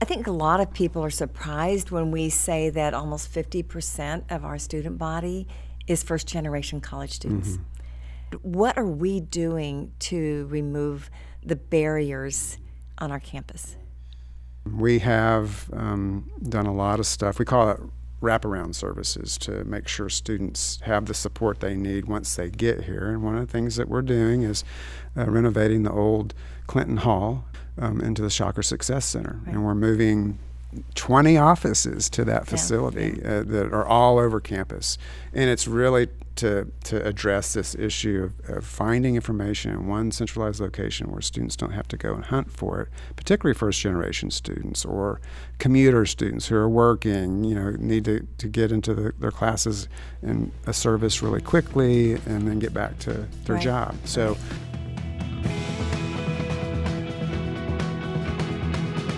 I think a lot of people are surprised when we say that almost 50% of our student body is first generation college students. Mm-hmm. What are we doing to remove the barriers on our campus? We have um, done a lot of stuff. We call it wraparound services to make sure students have the support they need once they get here. And one of the things that we're doing is uh, renovating the old Clinton Hall um, into the Shocker Success Center. Right. And we're moving 20 offices to that facility yeah. uh, that are all over campus. And it's really to, to address this issue of, of, finding information in one centralized location where students don't have to go and hunt for it, particularly first generation students or commuter students who are working, you know, need to, to get into the, their classes in a service really quickly and then get back to their right. job. So